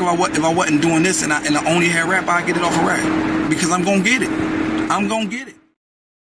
if I if I wasn't doing this and I and I only had rap, I'd get it off of rap because I'm gonna get it. I'm gonna get it.